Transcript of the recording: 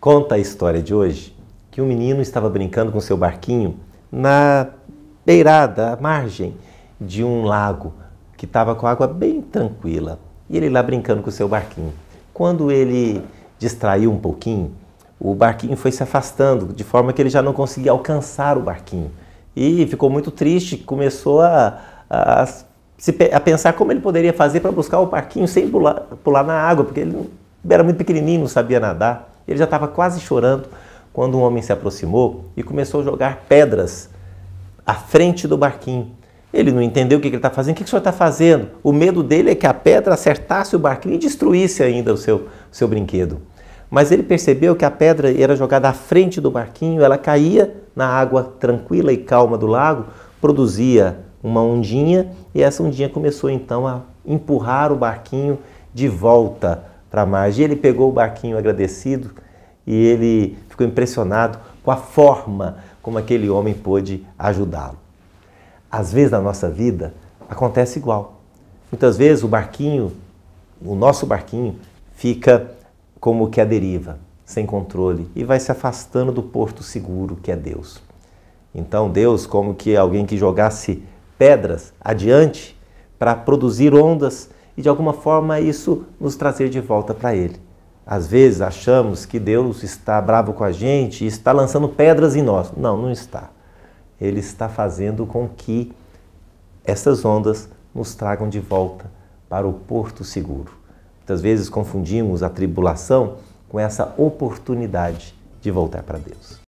Conta a história de hoje que um menino estava brincando com seu barquinho na beirada, à margem de um lago que estava com água bem tranquila. E ele lá brincando com seu barquinho. Quando ele distraiu um pouquinho, o barquinho foi se afastando, de forma que ele já não conseguia alcançar o barquinho. E ficou muito triste, começou a, a, a pensar como ele poderia fazer para buscar o barquinho sem pular, pular na água, porque ele era muito pequenininho, não sabia nadar. Ele já estava quase chorando quando um homem se aproximou e começou a jogar pedras à frente do barquinho. Ele não entendeu o que ele está fazendo. O que o senhor está fazendo? O medo dele é que a pedra acertasse o barquinho e destruísse ainda o seu, o seu brinquedo. Mas ele percebeu que a pedra era jogada à frente do barquinho, ela caía na água tranquila e calma do lago, produzia uma ondinha e essa ondinha começou então a empurrar o barquinho de volta para a margem. Ele pegou o barquinho agradecido e ele ficou impressionado com a forma como aquele homem pôde ajudá-lo. Às vezes na nossa vida acontece igual. Muitas vezes o barquinho, o nosso barquinho, fica como que a deriva, sem controle, e vai se afastando do porto seguro que é Deus. Então Deus, como que alguém que jogasse pedras adiante para produzir ondas e de alguma forma isso nos trazer de volta para Ele. Às vezes achamos que Deus está bravo com a gente e está lançando pedras em nós. Não, não está. Ele está fazendo com que essas ondas nos tragam de volta para o porto seguro. Muitas vezes confundimos a tribulação com essa oportunidade de voltar para Deus.